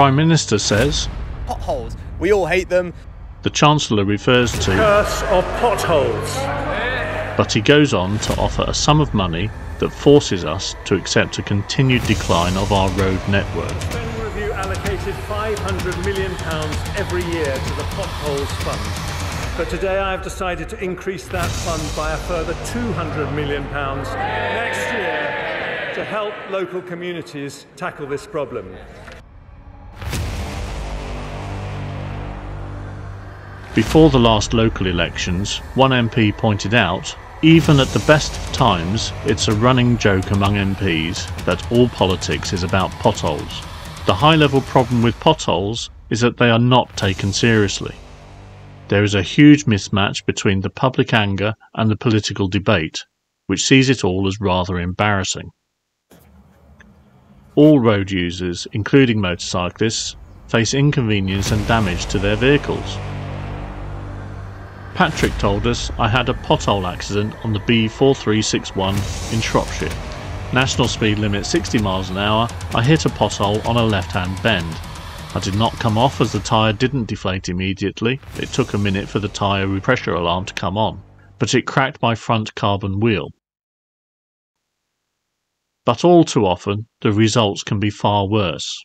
Prime Minister says Potholes. We all hate them. the Chancellor refers to, Curse of potholes. but he goes on to offer a sum of money that forces us to accept a continued decline of our road network. Spending Review allocated £500 million every year to the Potholes Fund. But today I have decided to increase that fund by a further £200 million next year to help local communities tackle this problem. Before the last local elections, one MP pointed out, even at the best of times, it's a running joke among MPs that all politics is about potholes. The high level problem with potholes is that they are not taken seriously. There is a huge mismatch between the public anger and the political debate, which sees it all as rather embarrassing. All road users, including motorcyclists, face inconvenience and damage to their vehicles. Patrick told us I had a pothole accident on the B4361 in Shropshire. National speed limit 60 miles an hour, I hit a pothole on a left hand bend. I did not come off as the tyre didn't deflate immediately, it took a minute for the tyre repressure alarm to come on, but it cracked my front carbon wheel. But all too often, the results can be far worse.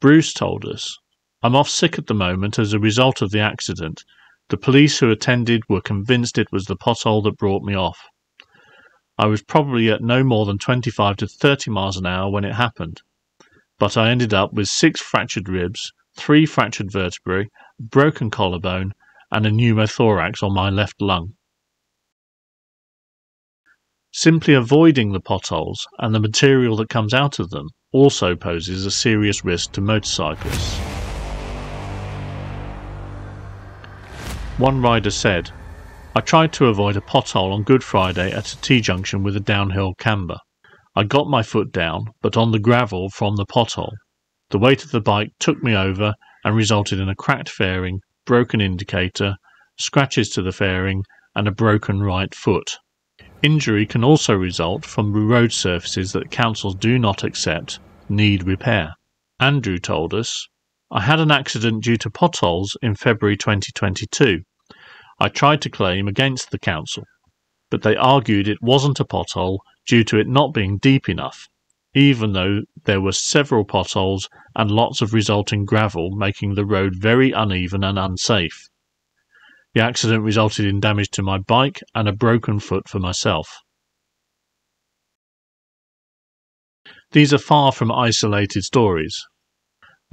Bruce told us I'm off sick at the moment as a result of the accident. The police who attended were convinced it was the pothole that brought me off. I was probably at no more than 25 to 30 miles an hour when it happened, but I ended up with six fractured ribs, three fractured vertebrae, broken collarbone, and a pneumothorax on my left lung. Simply avoiding the potholes and the material that comes out of them also poses a serious risk to motorcyclists. One rider said, I tried to avoid a pothole on Good Friday at a T junction with a downhill camber. I got my foot down, but on the gravel from the pothole. The weight of the bike took me over and resulted in a cracked fairing, broken indicator, scratches to the fairing, and a broken right foot. Injury can also result from road surfaces that councils do not accept need repair. Andrew told us I had an accident due to potholes in February 2022. I tried to claim against the council, but they argued it wasn't a pothole due to it not being deep enough, even though there were several potholes and lots of resulting gravel making the road very uneven and unsafe. The accident resulted in damage to my bike and a broken foot for myself. These are far from isolated stories.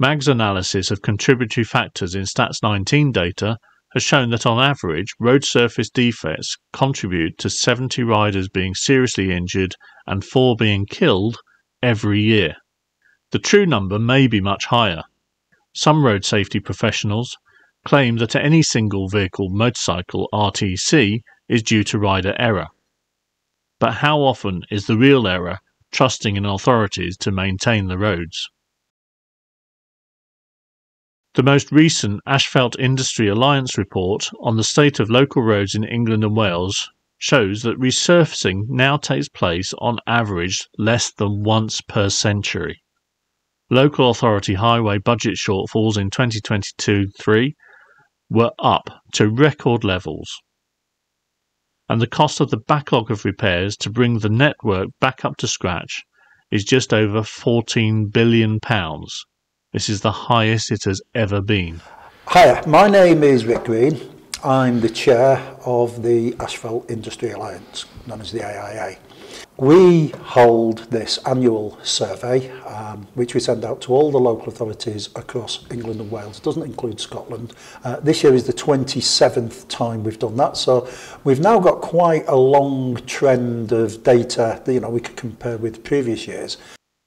MAG's analysis of contributory factors in Stats 19 data has shown that on average, road surface defects contribute to 70 riders being seriously injured and 4 being killed every year. The true number may be much higher. Some road safety professionals claim that any single vehicle motorcycle RTC is due to rider error. But how often is the real error trusting in authorities to maintain the roads? The most recent Asphalt Industry Alliance report on the state of local roads in England and Wales shows that resurfacing now takes place on average less than once per century. Local authority highway budget shortfalls in 2022 3 were up to record levels. And the cost of the backlog of repairs to bring the network back up to scratch is just over £14 billion. This is the highest it has ever been. Hiya, my name is Rick Green. I'm the chair of the Asphalt Industry Alliance, known as the AIA. We hold this annual survey, um, which we send out to all the local authorities across England and Wales. It doesn't include Scotland. Uh, this year is the 27th time we've done that, so we've now got quite a long trend of data that you know we could compare with previous years.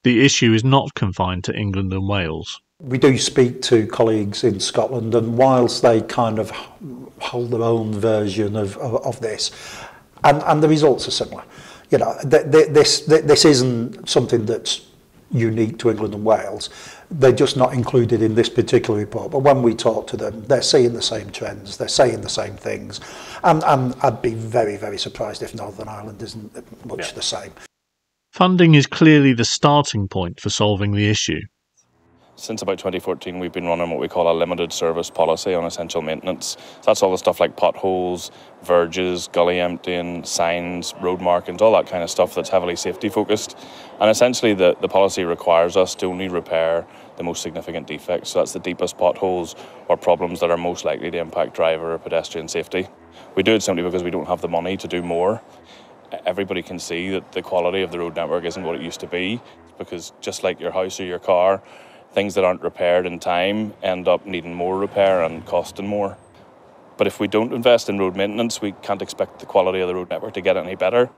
The issue is not confined to England and Wales. We do speak to colleagues in Scotland, and whilst they kind of hold their own version of, of, of this, and, and the results are similar. You know, th th this th this isn't something that's unique to England and Wales. They're just not included in this particular report. But when we talk to them, they're seeing the same trends, they're saying the same things, and, and I'd be very, very surprised if Northern Ireland isn't much Yeah. the same. Funding is clearly the starting point for solving the issue. Since about 2014, we've been running what we call a limited service policy on essential maintenance. That's all the stuff like potholes, verges, gully emptying, signs, road markings, all that kind of stuff that's heavily safety focused. And essentially, the, the policy requires us to only repair the most significant defects. So that's the deepest potholes or problems that are most likely to impact driver or pedestrian safety. We do it simply because we don't have the money to do more. Everybody can see that the quality of the road network isn't what it used to be because just like your house or your car, things that aren't repaired in time end up needing more repair and costing more. But if we don't invest in road maintenance, we can't expect the quality of the road network to get any better.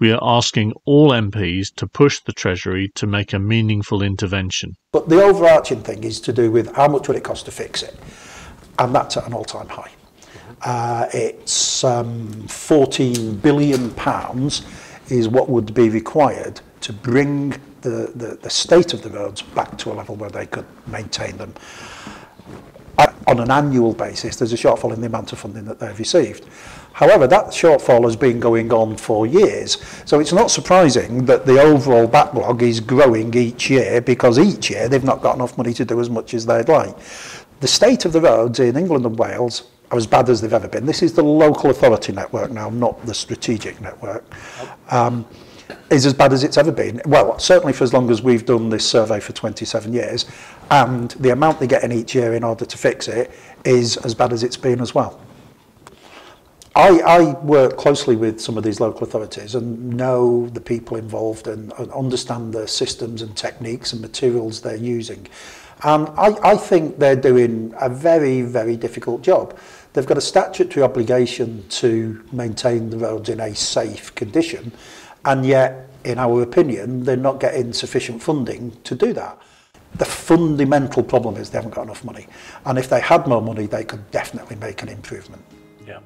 We are asking all MPs to push the Treasury to make a meaningful intervention. But the overarching thing is to do with how much would it cost to fix it, and that's at an all-time high. Uh, it's um, 14 billion pounds is what would be required to bring the, the, the state of the roads back to a level where they could maintain them. Uh, on an annual basis, there's a shortfall in the amount of funding that they've received. However, that shortfall has been going on for years, so it's not surprising that the overall backlog is growing each year because each year they've not got enough money to do as much as they'd like. The state of the roads in England and Wales are as bad as they've ever been. This is the local authority network now, not the strategic network. Um, is as bad as it's ever been. Well, certainly for as long as we've done this survey for 27 years, and the amount they get in each year in order to fix it is as bad as it's been as well. I, I work closely with some of these local authorities and know the people involved and, and understand the systems and techniques and materials they're using. And I, I think they're doing a very, very difficult job. They've got a statutory obligation to maintain the roads in a safe condition, and yet, in our opinion, they're not getting sufficient funding to do that. The fundamental problem is they haven't got enough money. And if they had more money, they could definitely make an improvement. Yeah.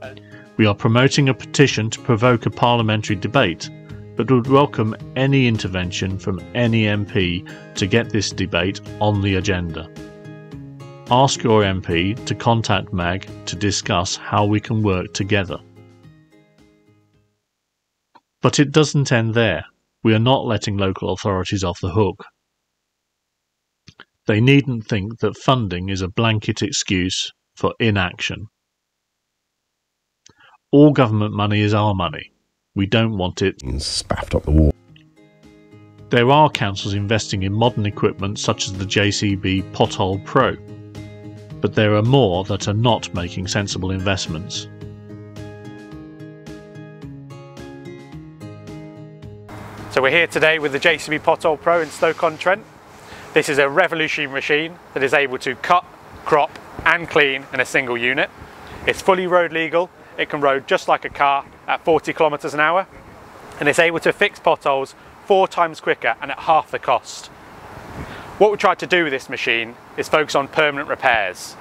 Uh, we are promoting a petition to provoke a parliamentary debate, but would welcome any intervention from any MP to get this debate on the agenda. Ask your MP to contact MAG to discuss how we can work together. But it doesn't end there. We are not letting local authorities off the hook. They needn't think that funding is a blanket excuse for inaction. All government money is our money. We don't want it spaffed up the wall. There are councils investing in modern equipment such as the JCB Pothole Pro, but there are more that are not making sensible investments. So we're here today with the JCB Pothole Pro in Stoke-on-Trent. This is a revolutionary machine that is able to cut, crop and clean in a single unit. It's fully road legal, it can road just like a car at 40 kilometres an hour and it's able to fix potholes four times quicker and at half the cost. What we tried to do with this machine is focus on permanent repairs.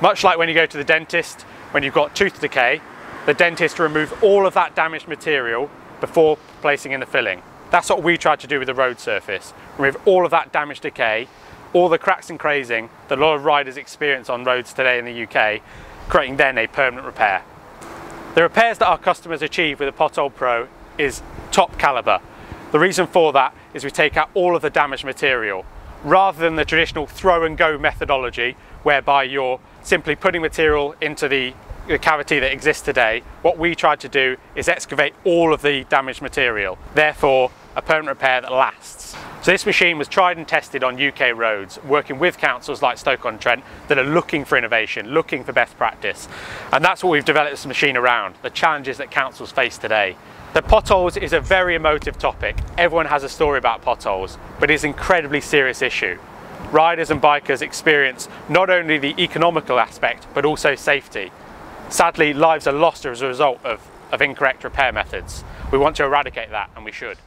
Much like when you go to the dentist, when you've got tooth decay, the dentist removes all of that damaged material before placing in the filling. That's what we tried to do with the road surface. Remove all of that damage decay, all the cracks and crazing that a lot of riders experience on roads today in the UK, creating then a permanent repair. The repairs that our customers achieve with the Pothole Pro is top caliber. The reason for that is we take out all of the damaged material rather than the traditional throw and go methodology whereby you're simply putting material into the, the cavity that exists today. What we tried to do is excavate all of the damaged material, therefore a permanent repair that lasts. So this machine was tried and tested on UK roads, working with councils like Stoke-on-Trent that are looking for innovation, looking for best practice. And that's what we've developed this machine around, the challenges that councils face today. The potholes is a very emotive topic. Everyone has a story about potholes, but it's an incredibly serious issue. Riders and bikers experience not only the economical aspect, but also safety. Sadly, lives are lost as a result of, of incorrect repair methods. We want to eradicate that, and we should.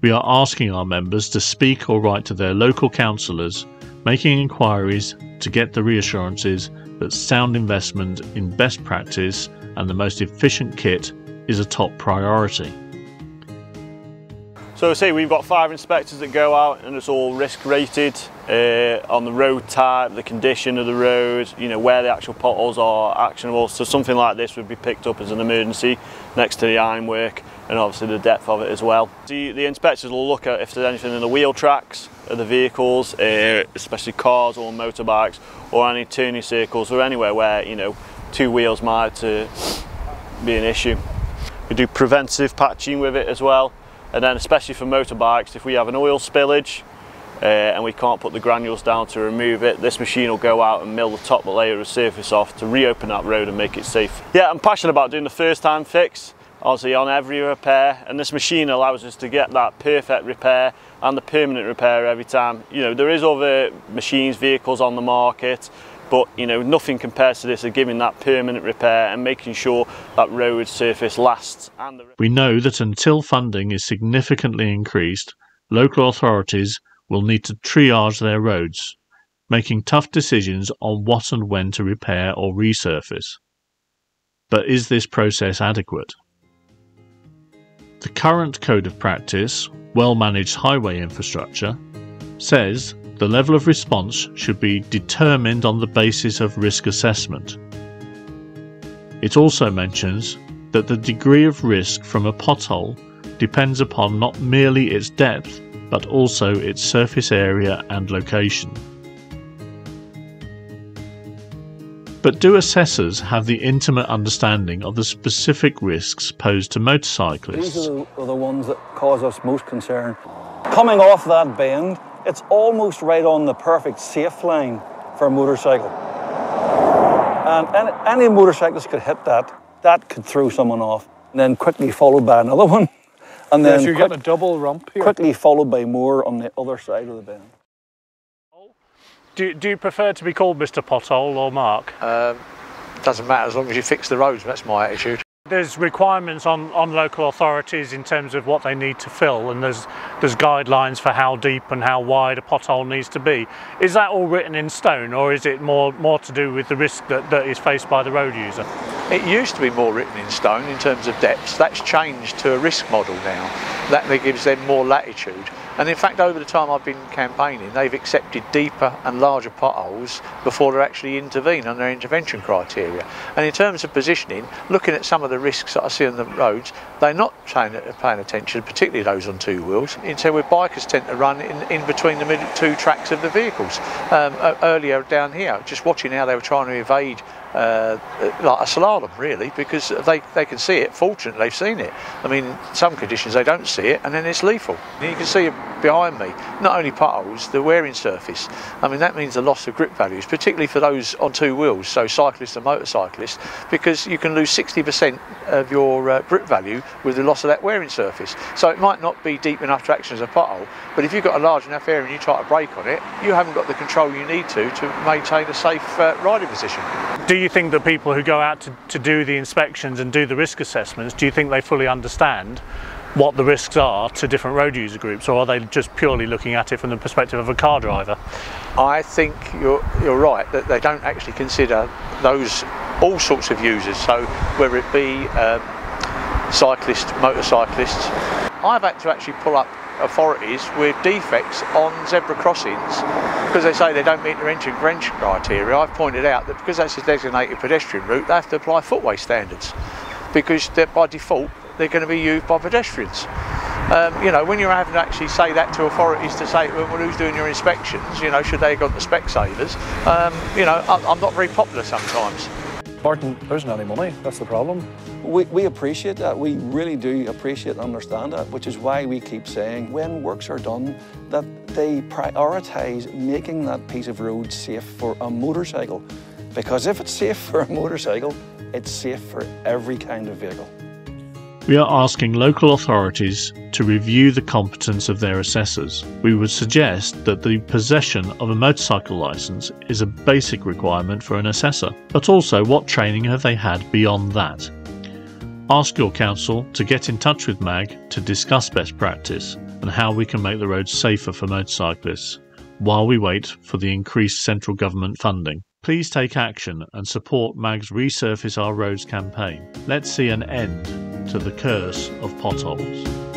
We are asking our members to speak or write to their local councillors, making inquiries to get the reassurances that sound investment in best practice and the most efficient kit is a top priority. So say we've got five inspectors that go out and it's all risk rated uh, on the road type, the condition of the road, you know, where the actual potholes are actionable. So something like this would be picked up as an emergency next to the ironwork and obviously the depth of it as well. The, the inspectors will look at if there's anything in the wheel tracks of the vehicles, uh, especially cars or motorbikes, or any turning circles or anywhere where you know two wheels might uh, be an issue. We do preventive patching with it as well, and then especially for motorbikes, if we have an oil spillage uh, and we can't put the granules down to remove it, this machine will go out and mill the top layer of surface off to reopen that road and make it safe. Yeah, I'm passionate about doing the first time fix obviously on every repair and this machine allows us to get that perfect repair and the permanent repair every time. You know, there is other machines, vehicles on the market, but you know, nothing compares to this of giving that permanent repair and making sure that road surface lasts. We know that until funding is significantly increased, local authorities will need to triage their roads, making tough decisions on what and when to repair or resurface. But is this process adequate? The current code of practice, well managed highway infrastructure, says the level of response should be determined on the basis of risk assessment. It also mentions that the degree of risk from a pothole depends upon not merely its depth but also its surface area and location. But do assessors have the intimate understanding of the specific risks posed to motorcyclists? These are the, ones that cause us most concern. Coming off that bend, it's almost right on the perfect safe line for a motorcycle. And any, any motorcyclist could hit that. That could throw someone off. And then quickly followed by another one. And then yes, you're quick, getting a double rump here. Quickly followed by more on the other side of the bend. Do, do you prefer to be called Mr. Pothole or Mark? Um, doesn't matter as long as you fix the roads, that's my attitude. There's requirements on, on local authorities in terms of what they need to fill and there's there's guidelines for how deep and how wide a pothole needs to be. Is that all written in stone or is it more more to do with the risk that, that is faced by the road user? It used to be more written in stone in terms of depths. That's changed to a risk model now. That gives them more latitude. And in fact, over the time I've been campaigning, they've accepted deeper and larger potholes before they actually intervene on their intervention criteria. And in terms of positioning, looking at some of the risks that I see on the roads, they're not paying, attention, particularly those on two wheels, into where bikers tend to run in, in between the middle two tracks of the vehicles. Um, earlier down here, just watching how they were trying to evade uh, like a slalom really because they, they can see it. Fortunately they've seen it. I mean some conditions they don't see it and then it's lethal. You can see behind me not only potholes the wearing surface I mean that means the loss of grip values particularly for those on two wheels so cyclists and motorcyclists because you can lose 60% of your uh, grip value with the loss of that wearing surface so it might not be deep enough to act as a pothole but if you've got a large enough area and you try to brake on it you haven't got the control you need to to maintain a safe uh, riding position. Do you you think that people who go out to, to do the inspections and do the risk assessments, do you think they fully understand what the risks are to different road user groups, or are they just purely looking at it from the perspective of a car driver? I think you're, you're right that they don't actually consider those all sorts of users, so whether it be um, cyclists, motorcyclists. I've had to actually pull up authorities with defects on zebra crossings because they say they don't meet their entry criteria. I've pointed out that because that's a designated pedestrian route, they have to apply footway standards because by default they're going to be used by pedestrians. Um, you know, when you're having to actually say that to authorities to say, well, who's doing your inspections? You know, should they have got the Specsavers? Um, you know, I'm not very popular sometimes. Martin, there isn't any money. That's the problem. We, we appreciate that. We really do appreciate and understand that, which is why we keep saying when works are done, that they prioritise making that piece of road safe for a motorcycle. Because if it's safe for a motorcycle, it's safe for every kind of vehicle. We are asking local authorities to review the competence of their assessors. We would suggest that the possession of a motorcycle licence is a basic requirement for an assessor, but also what training have they had beyond that? Ask your council to get in touch with MAG to discuss best practice and how we can make the roads safer for motorcyclists while we wait for the increased central government funding. Please take action and support MAG's Resurface Our Roads campaign. Let's see an end to the curse of potholes.